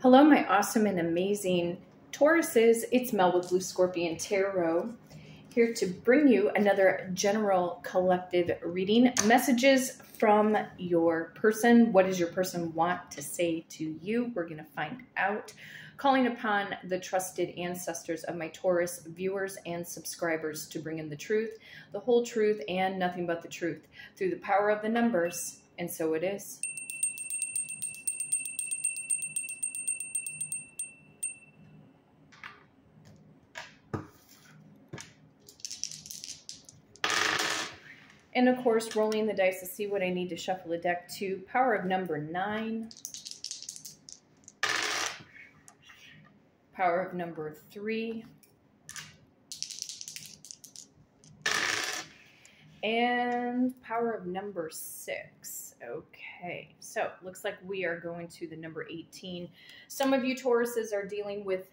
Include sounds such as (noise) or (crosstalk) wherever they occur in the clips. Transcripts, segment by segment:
Hello, my awesome and amazing Tauruses. It's Mel with Blue Scorpion Tarot here to bring you another general collective reading. Messages from your person. What does your person want to say to you? We're going to find out. Calling upon the trusted ancestors of my Taurus viewers and subscribers to bring in the truth, the whole truth, and nothing but the truth through the power of the numbers. And so it is. And of course, rolling the dice to see what I need to shuffle the deck to. Power of number nine. Power of number three. And power of number six. Okay, so looks like we are going to the number 18. Some of you Tauruses are dealing with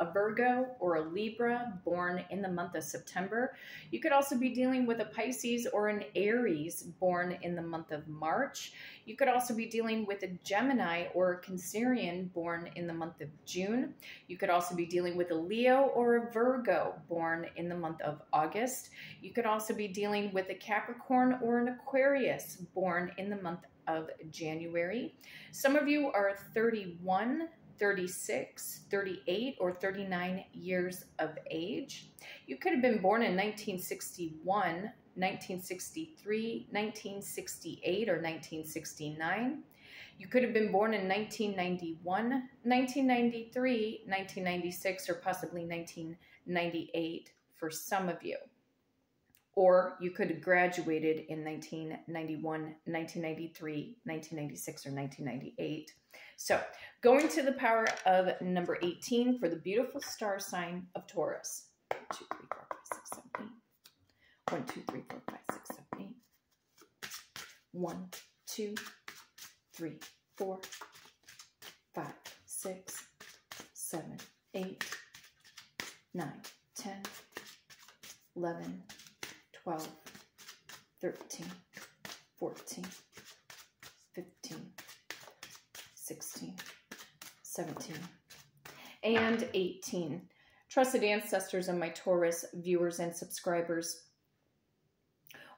a Virgo or a Libra born in the month of September. You could also be dealing with a Pisces or an Aries born in the month of March. You could also be dealing with a Gemini or a Cancerian born in the month of June. You could also be dealing with a Leo or a Virgo born in the month of August. You could also be dealing with a Capricorn or an Aquarius born in the month of January. Some of you are 31 36, 38, or 39 years of age. You could have been born in 1961, 1963, 1968, or 1969. You could have been born in 1991, 1993, 1996, or possibly 1998 for some of you. Or you could have graduated in 1991, 1993, 1996, or 1998. So going to the power of number 18 for the beautiful star sign of Taurus. 2, 3, 4, 5, 6, 7, 8. 1, 2, 3, 4, 5, 6, 7, 8. 1, 2, 3, 4, 5, 6, 7, 8, 9, 10, 11, 12, 13, 14, 15, 16, 17, and 18. Trusted ancestors and my Taurus viewers and subscribers.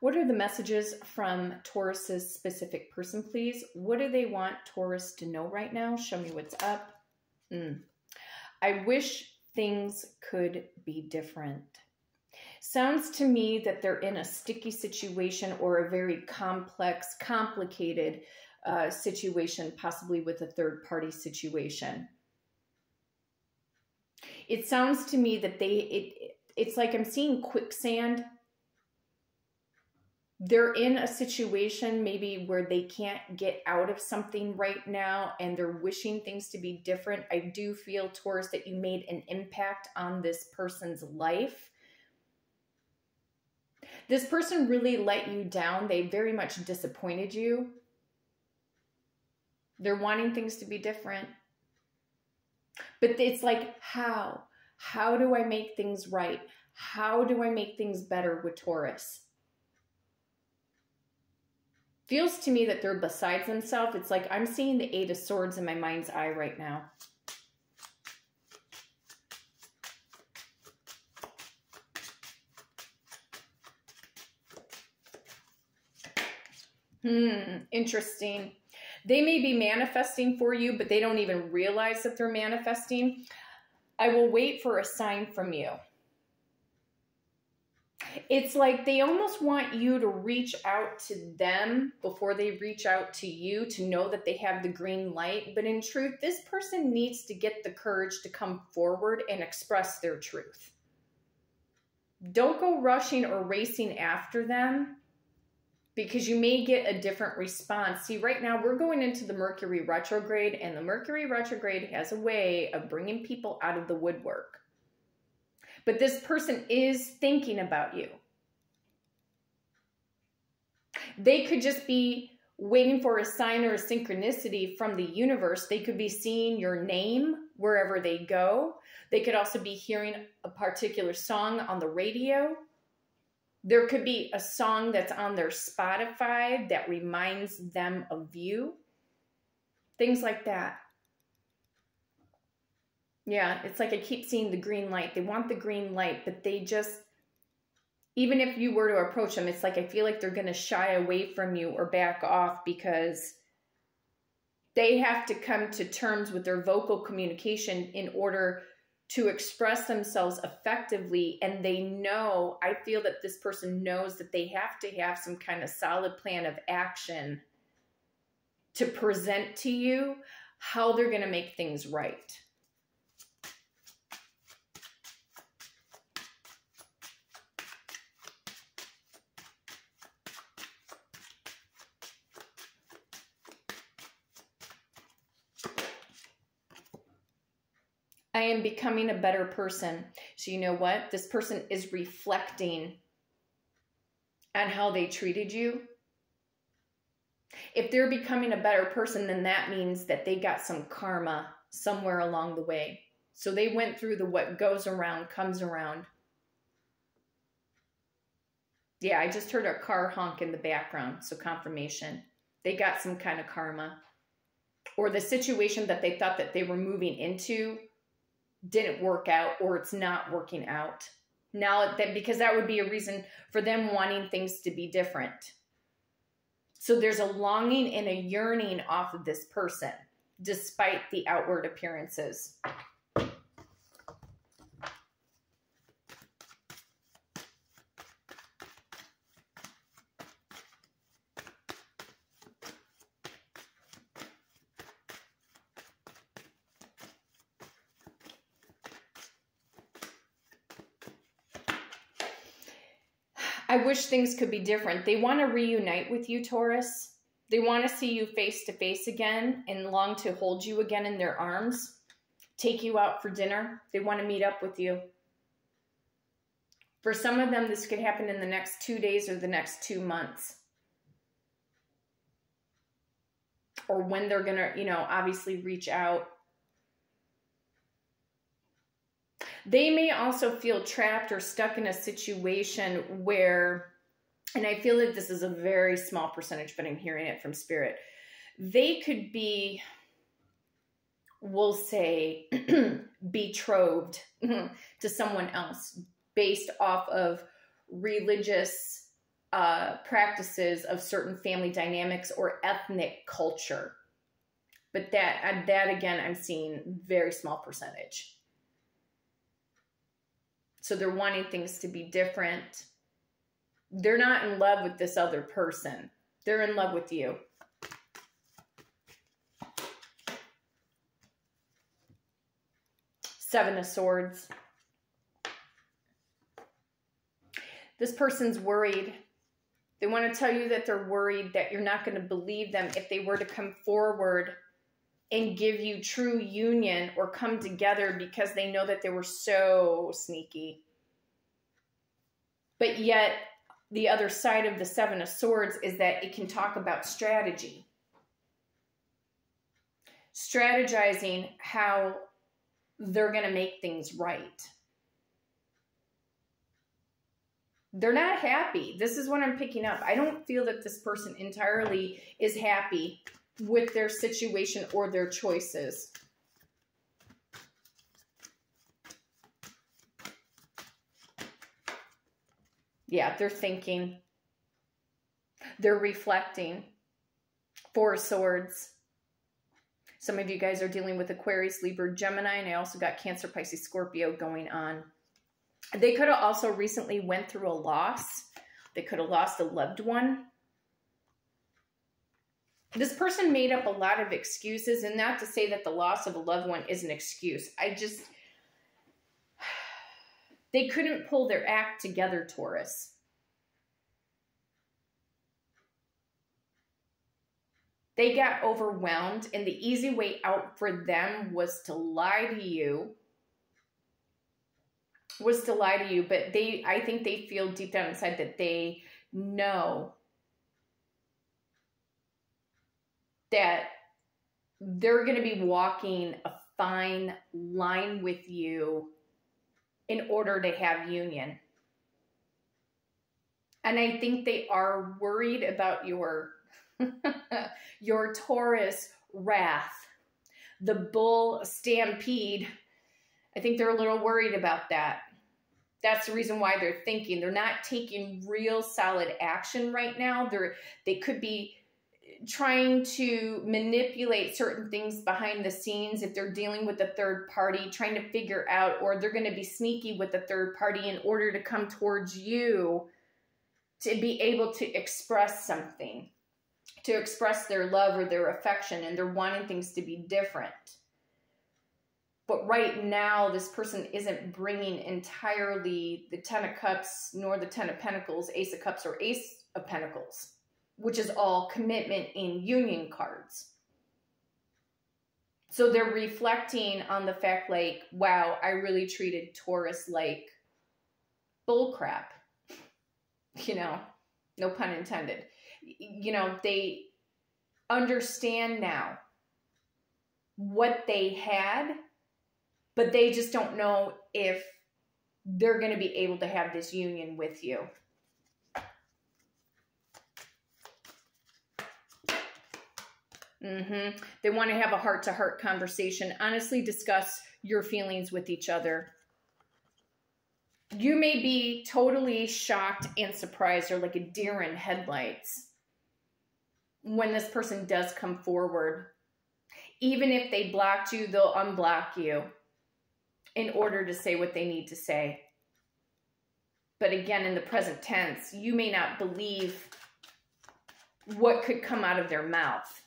What are the messages from Taurus's specific person, please? What do they want Taurus to know right now? Show me what's up. Mm. I wish things could be different. Sounds to me that they're in a sticky situation or a very complex, complicated uh, situation, possibly with a third party situation. It sounds to me that they, it, it's like I'm seeing quicksand. They're in a situation maybe where they can't get out of something right now and they're wishing things to be different. I do feel, Taurus, that you made an impact on this person's life. This person really let you down. They very much disappointed you. They're wanting things to be different. But it's like, how? How do I make things right? How do I make things better with Taurus? Feels to me that they're besides themselves. It's like I'm seeing the Eight of Swords in my mind's eye right now. Hmm, interesting. They may be manifesting for you, but they don't even realize that they're manifesting. I will wait for a sign from you. It's like they almost want you to reach out to them before they reach out to you to know that they have the green light. But in truth, this person needs to get the courage to come forward and express their truth. Don't go rushing or racing after them because you may get a different response. See, right now we're going into the Mercury retrograde, and the Mercury retrograde has a way of bringing people out of the woodwork. But this person is thinking about you. They could just be waiting for a sign or a synchronicity from the universe. They could be seeing your name wherever they go. They could also be hearing a particular song on the radio there could be a song that's on their Spotify that reminds them of you. Things like that. Yeah, it's like I keep seeing the green light. They want the green light, but they just, even if you were to approach them, it's like I feel like they're going to shy away from you or back off because they have to come to terms with their vocal communication in order to express themselves effectively. And they know, I feel that this person knows that they have to have some kind of solid plan of action to present to you how they're going to make things right. I am becoming a better person. So, you know what? This person is reflecting on how they treated you. If they're becoming a better person, then that means that they got some karma somewhere along the way. So they went through the what goes around comes around. Yeah, I just heard a car honk in the background, so confirmation. They got some kind of karma. Or the situation that they thought that they were moving into didn't work out or it's not working out. Now that because that would be a reason for them wanting things to be different. So there's a longing and a yearning off of this person despite the outward appearances. I wish things could be different. They want to reunite with you, Taurus. They want to see you face to face again and long to hold you again in their arms, take you out for dinner. They want to meet up with you. For some of them, this could happen in the next two days or the next two months. Or when they're going to, you know, obviously reach out They may also feel trapped or stuck in a situation where, and I feel that this is a very small percentage, but I'm hearing it from spirit. They could be, we'll say, (clears throat) betrothed to someone else based off of religious uh, practices of certain family dynamics or ethnic culture. But that, that again, I'm seeing very small percentage. So they're wanting things to be different. They're not in love with this other person. They're in love with you. Seven of Swords. This person's worried. They want to tell you that they're worried that you're not going to believe them if they were to come forward and give you true union or come together because they know that they were so sneaky. But yet, the other side of the Seven of Swords is that it can talk about strategy. Strategizing how they're going to make things right. They're not happy. This is what I'm picking up. I don't feel that this person entirely is happy with their situation or their choices. Yeah, they're thinking. They're reflecting. Four swords. Some of you guys are dealing with Aquarius, Libra, Gemini, and I also got Cancer, Pisces, Scorpio going on. They could have also recently went through a loss. They could have lost a loved one this person made up a lot of excuses and not to say that the loss of a loved one is an excuse. I just (sighs) they couldn't pull their act together taurus. They got overwhelmed and the easy way out for them was to lie to you was to lie to you but they i think they feel deep down inside that they know that they're going to be walking a fine line with you in order to have union. And I think they are worried about your (laughs) your Taurus wrath, the bull stampede I think they're a little worried about that. That's the reason why they're thinking. They're not taking real solid action right now. They're they could be trying to manipulate certain things behind the scenes if they're dealing with a third party, trying to figure out, or they're going to be sneaky with a third party in order to come towards you to be able to express something, to express their love or their affection, and they're wanting things to be different. But right now, this person isn't bringing entirely the Ten of Cups, nor the Ten of Pentacles, Ace of Cups, or Ace of Pentacles which is all commitment in union cards. So they're reflecting on the fact like, wow, I really treated Taurus like bullcrap. (laughs) You know, no pun intended. You know, they understand now what they had, but they just don't know if they're going to be able to have this union with you. Mm-hmm. They want to have a heart to heart conversation, honestly discuss your feelings with each other. You may be totally shocked and surprised or like a deer in headlights when this person does come forward. Even if they blocked you, they'll unblock you in order to say what they need to say. But again, in the present tense, you may not believe what could come out of their mouth.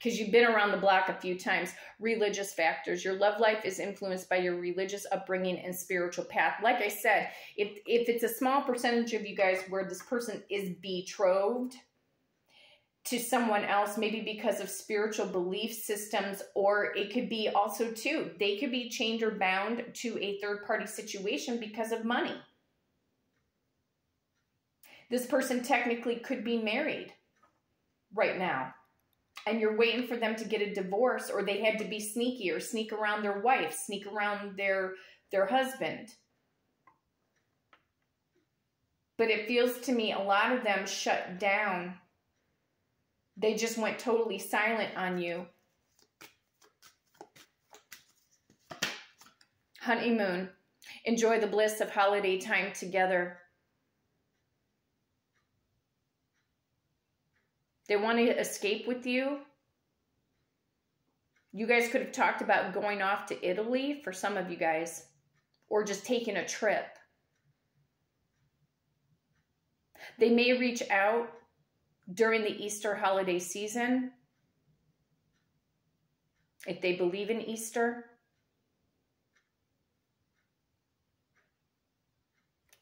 Because you've been around the block a few times. Religious factors. Your love life is influenced by your religious upbringing and spiritual path. Like I said, if, if it's a small percentage of you guys where this person is betrothed to someone else, maybe because of spiritual belief systems, or it could be also too, they could be chained or bound to a third party situation because of money. This person technically could be married right now and you're waiting for them to get a divorce or they had to be sneaky or sneak around their wife, sneak around their their husband. But it feels to me a lot of them shut down. They just went totally silent on you. Honeymoon. Enjoy the bliss of holiday time together. They want to escape with you. You guys could have talked about going off to Italy for some of you guys, or just taking a trip. They may reach out during the Easter holiday season if they believe in Easter.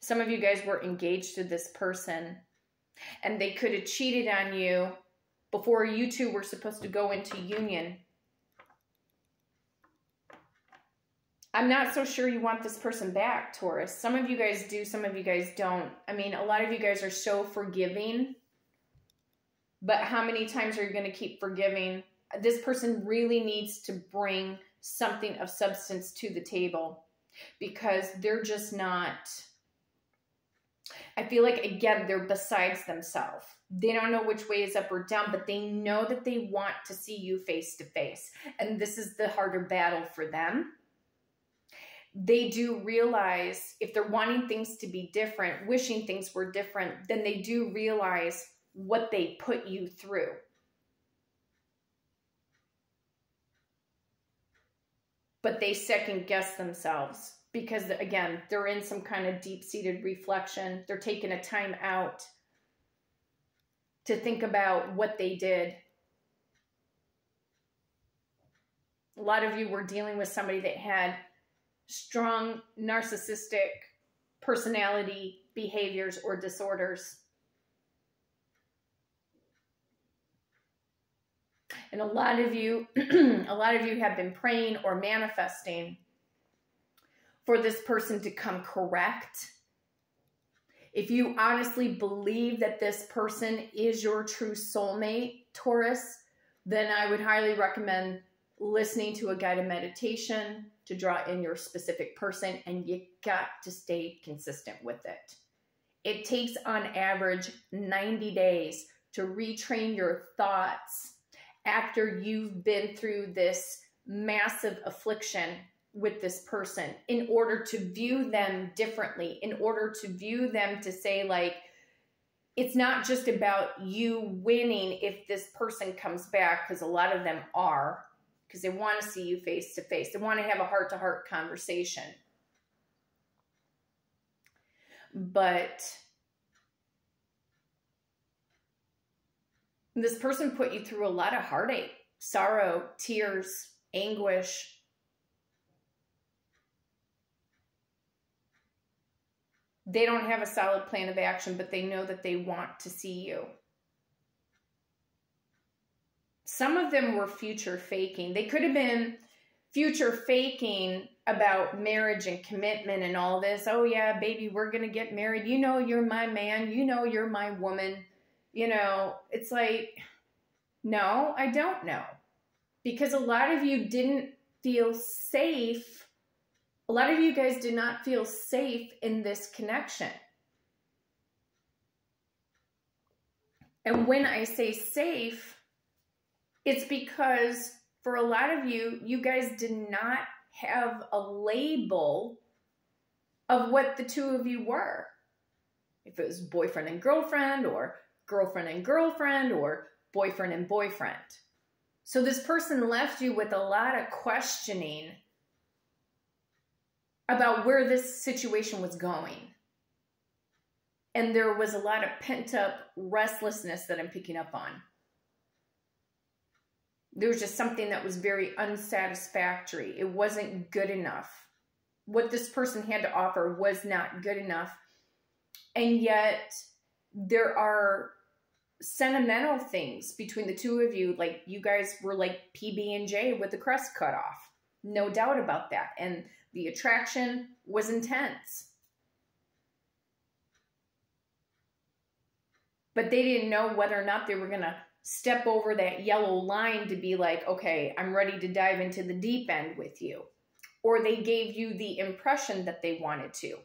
Some of you guys were engaged to this person and they could have cheated on you before you two were supposed to go into union. I'm not so sure you want this person back, Taurus. Some of you guys do, some of you guys don't. I mean, a lot of you guys are so forgiving, but how many times are you going to keep forgiving? This person really needs to bring something of substance to the table because they're just not I feel like, again, they're besides themselves. They don't know which way is up or down, but they know that they want to see you face to face. And this is the harder battle for them. They do realize if they're wanting things to be different, wishing things were different, then they do realize what they put you through. But they second guess themselves because again, they're in some kind of deep-seated reflection. They're taking a time out to think about what they did. A lot of you were dealing with somebody that had strong narcissistic personality behaviors or disorders. And a lot of you, (clears throat) a lot of you have been praying or manifesting for this person to come correct. If you honestly believe that this person is your true soulmate, Taurus, then I would highly recommend listening to a guided meditation to draw in your specific person, and you got to stay consistent with it. It takes on average 90 days to retrain your thoughts after you've been through this massive affliction with this person in order to view them differently, in order to view them to say, like, it's not just about you winning if this person comes back, because a lot of them are, because they want to see you face to face. They want to have a heart to heart conversation. But this person put you through a lot of heartache, sorrow, tears, anguish. They don't have a solid plan of action, but they know that they want to see you. Some of them were future faking. They could have been future faking about marriage and commitment and all this. Oh, yeah, baby, we're going to get married. You know, you're my man. You know, you're my woman. You know, it's like, no, I don't know. Because a lot of you didn't feel safe. A lot of you guys did not feel safe in this connection. And when I say safe, it's because for a lot of you, you guys did not have a label of what the two of you were. If it was boyfriend and girlfriend, or girlfriend and girlfriend, or boyfriend and boyfriend. So this person left you with a lot of questioning about where this situation was going. And there was a lot of pent up restlessness that I'm picking up on there was just something that was very unsatisfactory. It wasn't good enough. What this person had to offer was not good enough. And yet, there are sentimental things between the two of you. Like, you guys were like PB and J with the crust cut off. No doubt about that. And the attraction was intense. But they didn't know whether or not they were going to step over that yellow line to be like, okay, I'm ready to dive into the deep end with you. Or they gave you the impression that they wanted to.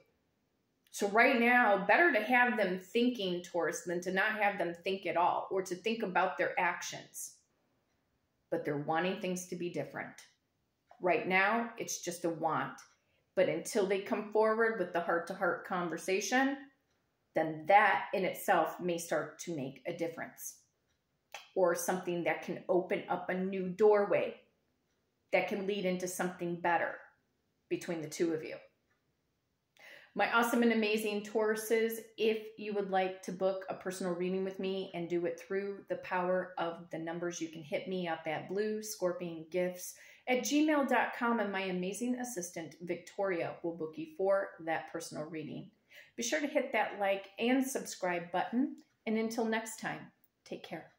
So, right now, better to have them thinking towards than to not have them think at all or to think about their actions. But they're wanting things to be different. Right now, it's just a want. But until they come forward with the heart to heart conversation, then that in itself may start to make a difference or something that can open up a new doorway that can lead into something better between the two of you. My awesome and amazing Tauruses, if you would like to book a personal reading with me and do it through the power of the numbers, you can hit me up at blue scorpion gifts at gmail.com and my amazing assistant Victoria will book you for that personal reading. Be sure to hit that like and subscribe button. And until next time, take care.